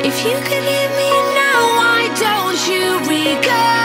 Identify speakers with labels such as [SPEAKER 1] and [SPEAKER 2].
[SPEAKER 1] If you could leave me now, why don't you regret?